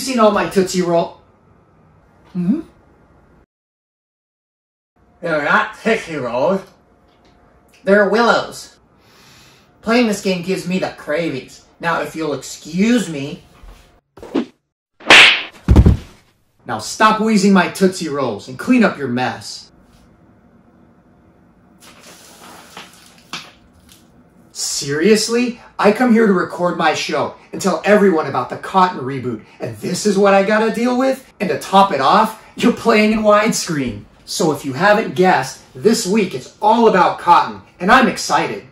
You seen all my Tootsie Roll? Hmm? They're not Tootsie Rolls. They're Willows. Playing this game gives me the cravings. Now, if you'll excuse me. Now stop wheezing my Tootsie Rolls and clean up your mess. Seriously? I come here to record my show and tell everyone about the Cotton reboot, and this is what I gotta deal with? And to top it off, you're playing in widescreen. So if you haven't guessed, this week it's all about Cotton, and I'm excited.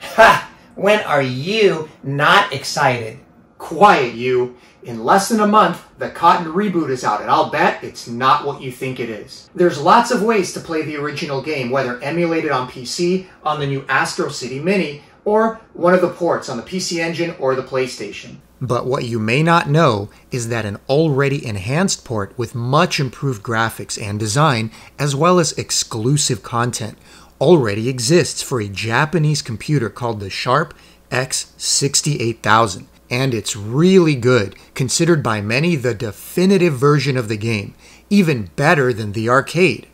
Ha! When are you not excited? Quiet, you. In less than a month, the Cotton reboot is out, and I'll bet it's not what you think it is. There's lots of ways to play the original game, whether emulated on PC, on the new Astro City Mini, or one of the ports on the PC Engine or the PlayStation. But what you may not know is that an already enhanced port with much improved graphics and design, as well as exclusive content, already exists for a Japanese computer called the Sharp X68000. And it's really good, considered by many the definitive version of the game, even better than the arcade.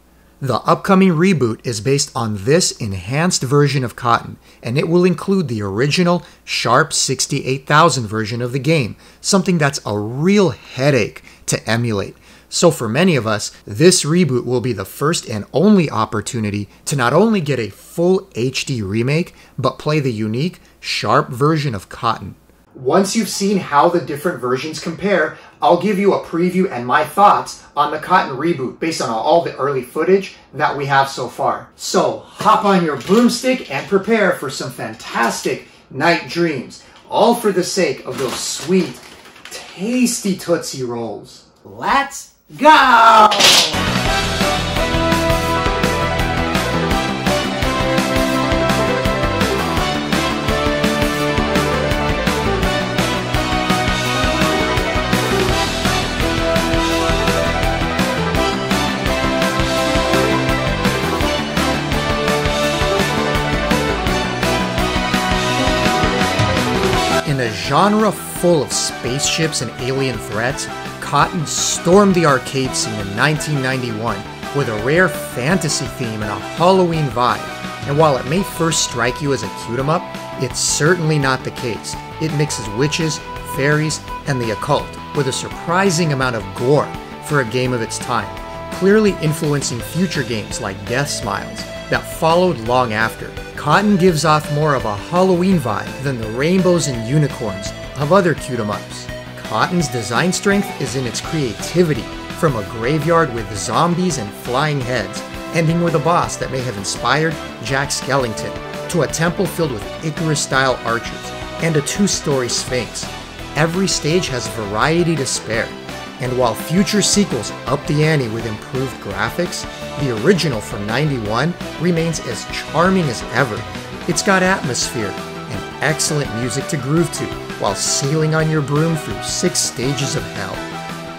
The upcoming reboot is based on this enhanced version of Cotton, and it will include the original Sharp 68000 version of the game, something that's a real headache to emulate. So, for many of us, this reboot will be the first and only opportunity to not only get a full HD remake, but play the unique Sharp version of Cotton. Once you've seen how the different versions compare, I'll give you a preview and my thoughts on the Cotton reboot based on all the early footage that we have so far. So hop on your broomstick and prepare for some fantastic night dreams, all for the sake of those sweet, tasty Tootsie Rolls. Let's go! In a genre full of spaceships and alien threats, Cotton stormed the arcade scene in 1991 with a rare fantasy theme and a Halloween vibe. And while it may first strike you as a cute 'em up, it's certainly not the case. It mixes witches, fairies, and the occult with a surprising amount of gore for a game of its time, clearly influencing future games like Death Smiles that followed long after. Cotton gives off more of a Halloween vibe than the rainbows and unicorns of other cute 'em ups. Cotton's design strength is in its creativity, from a graveyard with zombies and flying heads, ending with a boss that may have inspired Jack Skellington, to a temple filled with Icarus style archers, and a two story sphinx. Every stage has variety to spare, and while future sequels up the ante with improved graphics, the original from 91 remains as charming as ever. It's got atmosphere and excellent music to groove to while sailing on your broom through six stages of hell.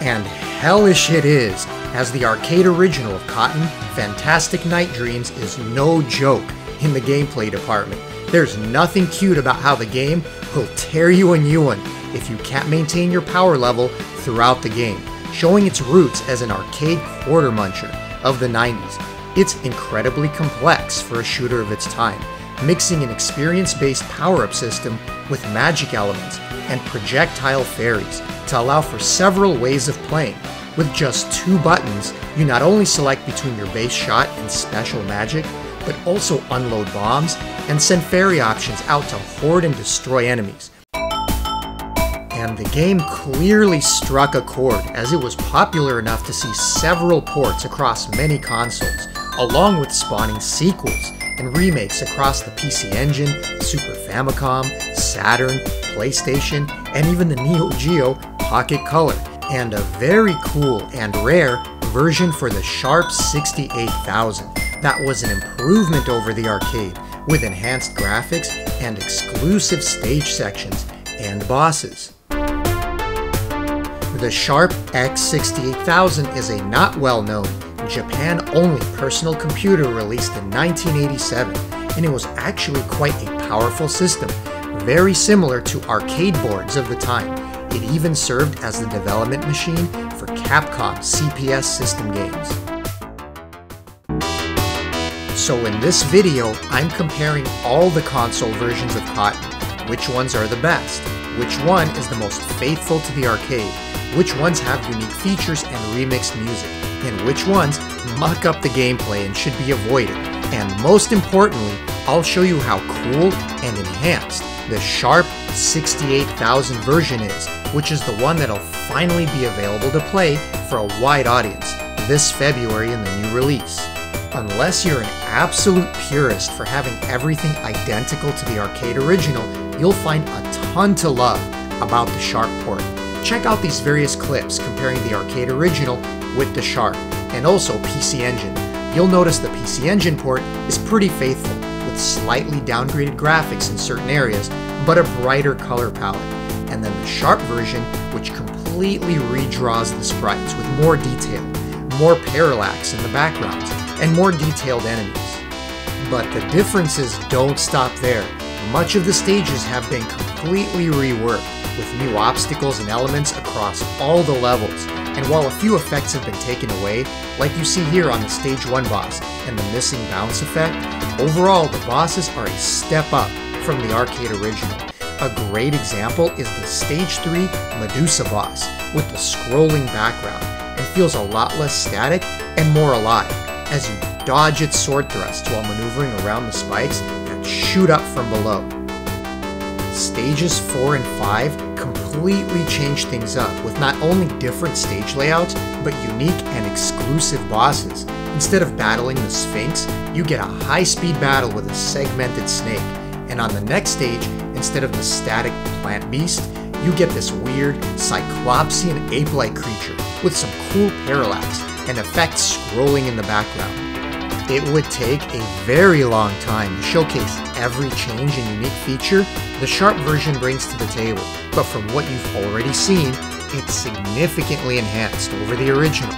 And hellish it is, as the arcade original of Cotton, Fantastic Night Dreams is no joke in the gameplay department. There's nothing cute about how the game will tear you a new one if you can't maintain your power level throughout the game, showing its roots as an arcade quarter muncher of the 90s. It's incredibly complex for a shooter of its time, mixing an experience based power up system with magic elements and projectile fairies to allow for several ways of playing. With just two buttons, you not only select between your base shot and special magic, but also unload bombs and send fairy options out to hoard and destroy enemies. The game clearly struck a chord as it was popular enough to see several ports across many consoles, along with spawning sequels and remakes across the PC Engine, Super Famicom, Saturn, PlayStation, and even the Neo Geo Pocket Color, and a very cool and rare version for the Sharp 68000 that was an improvement over the arcade with enhanced graphics and exclusive stage sections and bosses. The Sharp X68000 is a not well known, Japan only personal computer released in 1987, and it was actually quite a powerful system, very similar to arcade boards of the time. It even served as the development machine for Capcom CPS system games. So in this video, I'm comparing all the console versions of Cotton. Which ones are the best? Which one is the most faithful to the arcade? Which ones have unique features and remixed music? And which ones muck up the gameplay and should be avoided? And most importantly, I'll show you how cool and enhanced the Sharp 68000 version is, which is the one that'll finally be available to play for a wide audience this February in the new release. Unless you're an absolute purist for having everything identical to the arcade original, you'll find a ton to love about the Sharp port. Check out these various clips comparing the arcade original with the Sharp, and also PC Engine. You'll notice the PC Engine port is pretty faithful, with slightly downgraded graphics in certain areas, but a brighter color palette. And then the Sharp version, which completely redraws the sprites with more detail, more parallax in the backgrounds, and more detailed enemies. But the differences don't stop there. Much of the stages have been completely reworked, with new obstacles and elements across all the levels. And while a few effects have been taken away, like you see here on the Stage 1 boss and the missing bounce effect, overall the bosses are a step up from the arcade original. A great example is the Stage 3 Medusa boss, with the scrolling background, and feels a lot less static and more alive as you dodge its sword thrusts while maneuvering around the spikes that shoot up from below. Stages 4 and 5 completely change things up with not only different stage layouts, but unique and exclusive bosses. Instead of battling the Sphinx, you get a high-speed battle with a segmented snake, and on the next stage, instead of the static plant beast, you get this weird, cyclopsian ape-like creature with some cool parallax and effects scrolling in the background. It would take a very long time to showcase every change and unique feature the Sharp version brings to the table, but from what you've already seen, it's significantly enhanced over the original.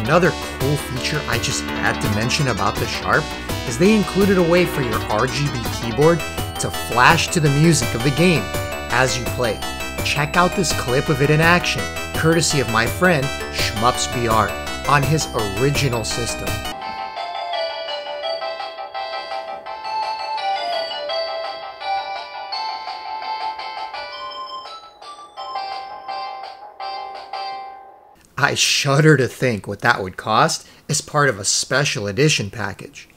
Another cool feature I just had to mention about the Sharp is they included a way for your RGB keyboard to flash to the music of the game as you play. Check out this clip of it in action, courtesy of my friend Shmups BR on his original system. I shudder to think what that would cost as part of a special edition package.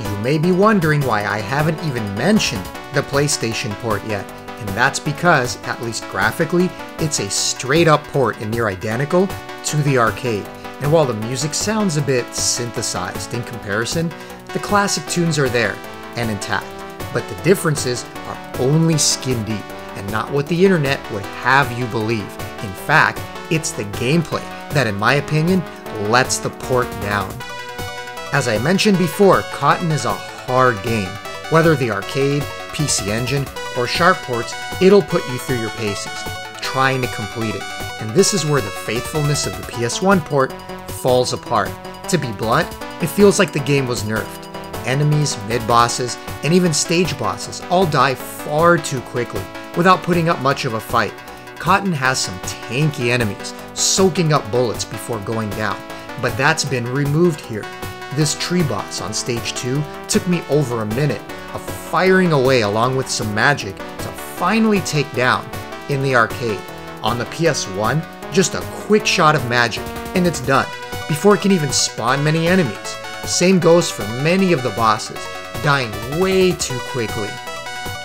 You may be wondering why I haven't even mentioned the PlayStation port yet, and that's because, at least graphically, it's a straight up port and near identical to the arcade. And while the music sounds a bit synthesized in comparison, the classic tunes are there and intact, but the differences are only skin deep and not what the internet would have you believe. In fact, it's the gameplay that, in my opinion, lets the port down. As I mentioned before, Cotton is a hard game. Whether the arcade, PC Engine, or Sharp ports, it'll put you through your paces, trying to complete it. And this is where the faithfulness of the PS1 port falls apart. To be blunt, it feels like the game was nerfed. Enemies, mid-bosses, and even stage bosses all die far too quickly, without putting up much of a fight. Cotton has some tanky enemies, soaking up bullets before going down, but that's been removed here. This tree boss on stage 2 took me over a minute of firing away along with some magic to finally take down in the arcade. On the PS1, just a quick shot of magic and it's done, before it can even spawn many enemies. Same goes for many of the bosses, dying way too quickly.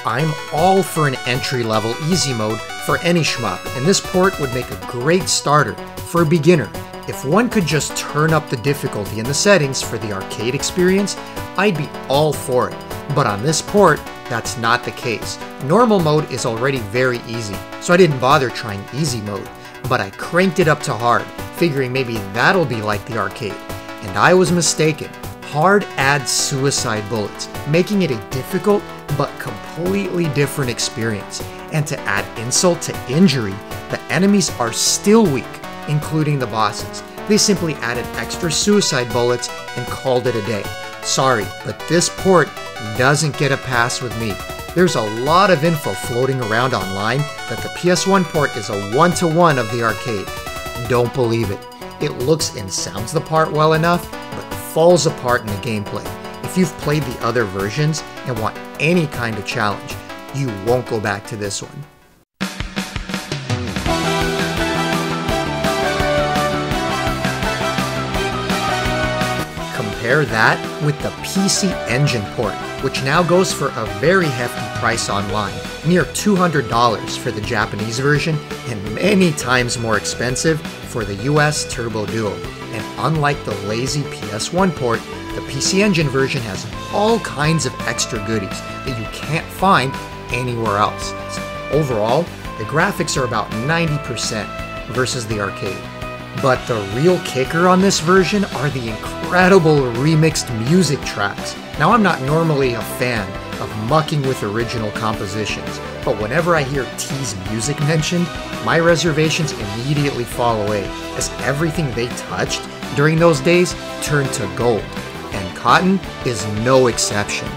I'm all for an entry level easy mode for any shmup, and this port would make a great starter for a beginner. If one could just turn up the difficulty in the settings for the arcade experience, I'd be all for it. But on this port, that's not the case. Normal mode is already very easy, so I didn't bother trying easy mode, but I cranked it up to hard, figuring maybe that'll be like the arcade. And I was mistaken. Hard adds suicide bullets, making it a difficult but completely different experience. And to add insult to injury, the enemies are still weak, including the bosses. They simply added extra suicide bullets and called it a day. Sorry, but this port doesn't get a pass with me. There's a lot of info floating around online that the PS1 port is a one to one of the arcade. Don't believe it. It looks and sounds the part well enough, but falls apart in the gameplay. If you've played the other versions and want any kind of challenge, you won't go back to this one. Compare that with the PC Engine port, which now goes for a very hefty price online, near $200 for the Japanese version and many times more expensive for the US Turbo Duo. And unlike the lazy PS1 port, the PC Engine version has all kinds of extra goodies that you can't find anywhere else. Overall, the graphics are about 90% versus the arcade. But the real kicker on this version are the incredible remixed music tracks. Now, I'm not normally a fan of mucking with original compositions, but whenever I hear T's music mentioned, my reservations immediately fall away, as everything they touched during those days turned to gold, and Cotton is no exception.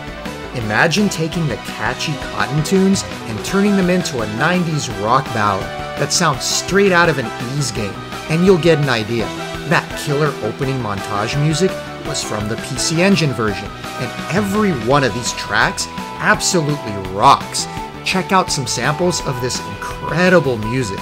Imagine taking the catchy Cotton tunes and turning them into a 90s rock ballad that sounds straight out of an Ys game, and you'll get an idea. That killer opening montage music was from the PC Engine version, and every one of these tracks absolutely rocks. Check out some samples of this incredible music.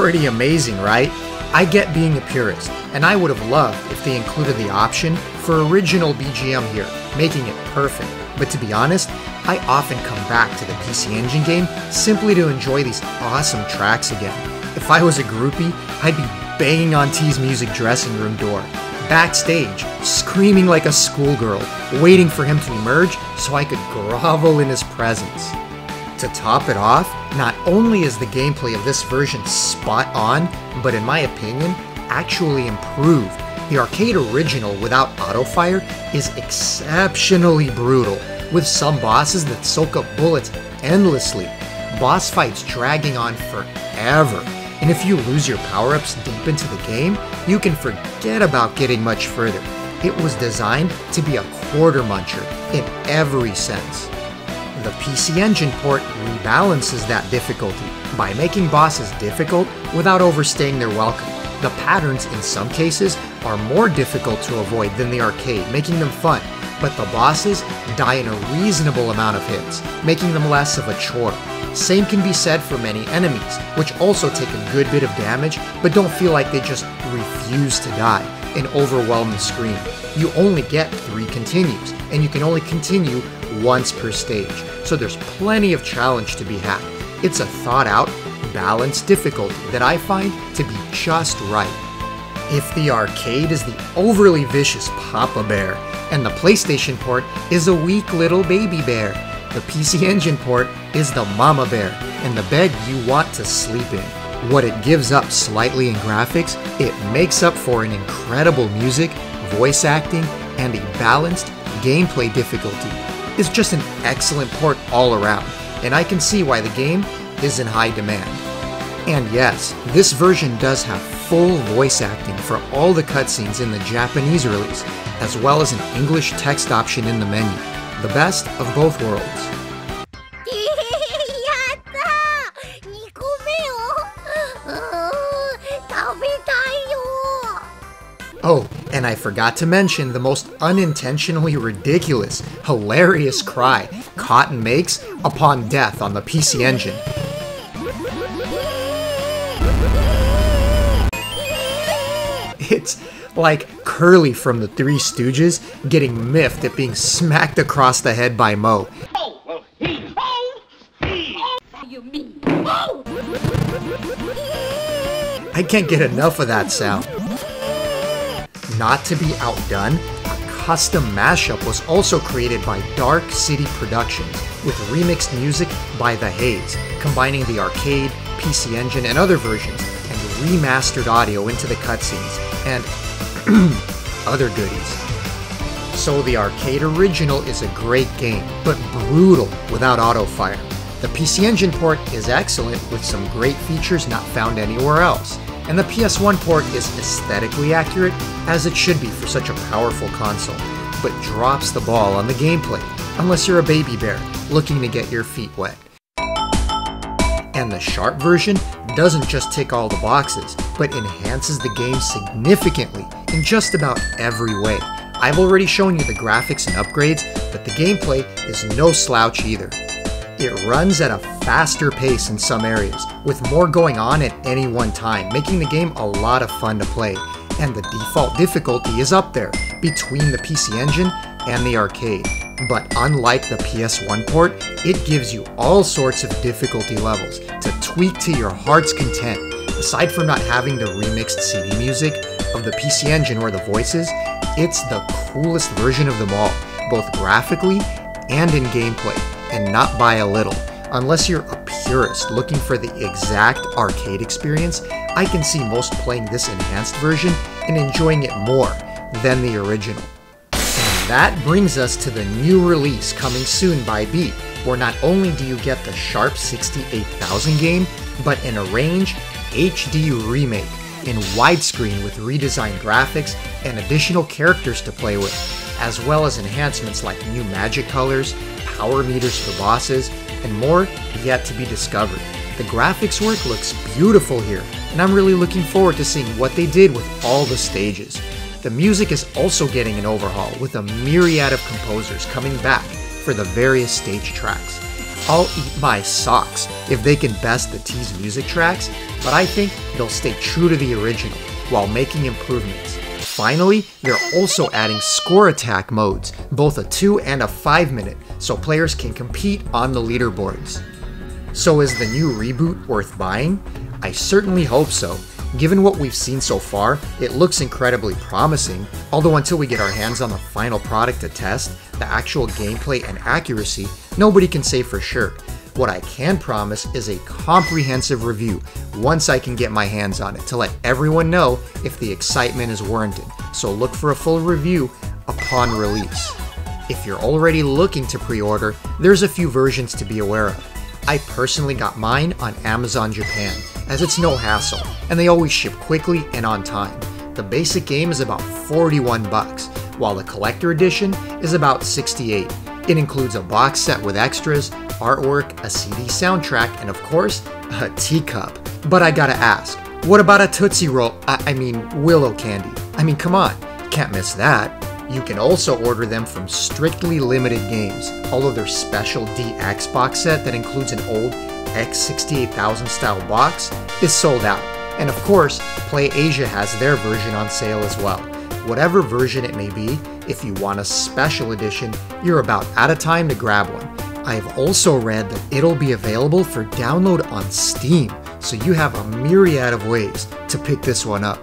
Pretty amazing, right? I get being a purist, and I would have loved if they included the option for original BGM here, making it perfect. But to be honest, I often come back to the PC Engine game simply to enjoy these awesome tracks again. If I was a groupie, I'd be banging on T's music dressing room door, backstage, screaming like a schoolgirl, waiting for him to emerge so I could grovel in his presence. To top it off, not only is the gameplay of this version spot on, but in my opinion, actually improved. The arcade original without auto fire is exceptionally brutal, with some bosses that soak up bullets endlessly, boss fights dragging on forever. And if you lose your power ups deep into the game, you can forget about getting much further. It was designed to be a quarter muncher in every sense. The PC Engine port rebalances that difficulty by making bosses difficult without overstaying their welcome. The patterns, in some cases, are more difficult to avoid than the arcade, making them fun, but the bosses die in a reasonable amount of hits, making them less of a chore. Same can be said for many enemies, which also take a good bit of damage, but don't feel like they just refuse to die and overwhelm the screen. You only get three continues, and you can only continue once per stage, so there's plenty of challenge to be had. It's a thought out, balanced difficulty that I find to be just right. If the arcade is the overly vicious Papa Bear, and the PlayStation port is a weak little baby bear, the PC Engine port is the Mama Bear, and the bed you want to sleep in. What it gives up slightly in graphics, it makes up for in incredible music, voice acting, and a balanced gameplay difficulty is just an excellent port all around, and I can see why the game is in high demand. And yes, this version does have full voice acting for all the cutscenes in the Japanese release, as well as an English text option in the menu. The best of both worlds. Oh, and I forgot to mention the most unintentionally ridiculous, hilarious cry Cotton makes upon death on the PC Engine. It's like Curly from the Three Stooges getting miffed at being smacked across the head by Moe. I can't get enough of that sound. Not to be outdone, a custom mashup was also created by Dark City Productions with remixed music by The Haze, combining the arcade, PC Engine, and other versions, and remastered audio into the cutscenes, and other goodies. So the arcade original is a great game, but brutal without auto-fire. The PC Engine port is excellent with some great features not found anywhere else, and the PS1 port is aesthetically accurate as it should be for such a powerful console, but drops the ball on the gameplay, unless you're a baby bear looking to get your feet wet. And the Sharp version doesn't just tick all the boxes, but enhances the game significantly in just about every way. I've already shown you the graphics and upgrades, but the gameplay is no slouch either. It runs at a faster pace in some areas, with more going on at any one time, making the game a lot of fun to play. And the default difficulty is up there, between the PC Engine and the arcade. But unlike the PS1 port, it gives you all sorts of difficulty levels to tweak to your heart's content. Aside from not having the remixed CD music of the PC Engine or the voices, it's the coolest version of them all, both graphically and in gameplay, and not by a little. Unless you're a purist looking for the exact arcade experience, I can see most playing this enhanced version and enjoying it more than the original. And that brings us to the new release coming soon by BEEP, where not only do you get the Sharp 68000 game, but an Arrange HD remake in widescreen with redesigned graphics and additional characters to play with, as well as enhancements like new magic colors, power meters for bosses, and more yet to be discovered. The graphics work looks beautiful here, and I'm really looking forward to seeing what they did with all the stages. The music is also getting an overhaul with a myriad of composers coming back for the various stage tracks. I'll eat my socks if they can best the T's music tracks, but I think they'll stay true to the original while making improvements. Finally, they're also adding score attack modes, both a 2 and a 5 minute, so players can compete on the leaderboards. So is the new reboot worth buying? I certainly hope so. Given what we've seen so far, it looks incredibly promising, although until we get our hands on the final product to test, the actual gameplay and accuracy, nobody can say for sure. What I can promise is a comprehensive review once I can get my hands on it to let everyone know if the excitement is warranted, so look for a full review upon release. If you're already looking to pre-order, there's a few versions to be aware of. I personally got mine on Amazon Japan, as it's no hassle, and they always ship quickly and on time. The basic game is about 41 bucks, while the collector edition is about 68. It includes a box set with extras, artwork, a CD soundtrack, and of course, a teacup. But I gotta ask, what about a Tootsie Roll? I, I mean, Willow Candy. I mean, come on, can't miss that. You can also order them from strictly limited games, although their special DX box set that includes an old X68000 style box is sold out. And of course, Play Asia has their version on sale as well. Whatever version it may be, if you want a special edition, you're about out of time to grab one. I've also read that it'll be available for download on Steam, so you have a myriad of ways to pick this one up.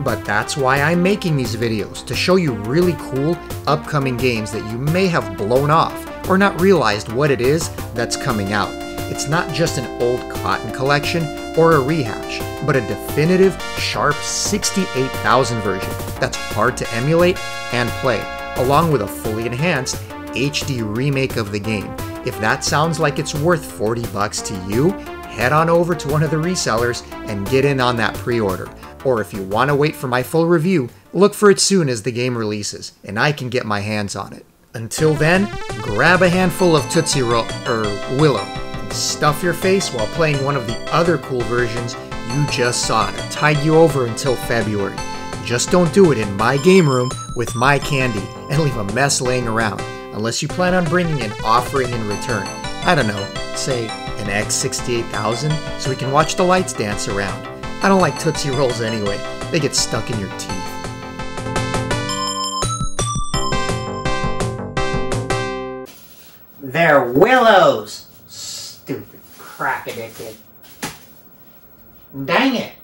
But that's why I'm making these videos, to show you really cool upcoming games that you may have blown off or not realized what it is that's coming out. It's not just an old cotton collection or a rehash, but a definitive Sharp 68000 version that's hard to emulate and play, along with a fully enhanced HD remake of the game. If that sounds like it's worth 40 bucks to you, head on over to one of the resellers and get in on that pre-order. Or if you want to wait for my full review, look for it soon as the game releases, and I can get my hands on it. Until then, grab a handful of Tootsie Roll, er, Willow, stuff your face while playing one of the other cool versions you just saw to tide you over until February. Just don't do it in my game room with my candy and leave a mess laying around, unless you plan on bringing an offering in return. I don't know, say an X68000 so we can watch the lights dance around. I don't like Tootsie Rolls anyway, they get stuck in your teeth. They're willows. Stupid crack addicted. Dang it.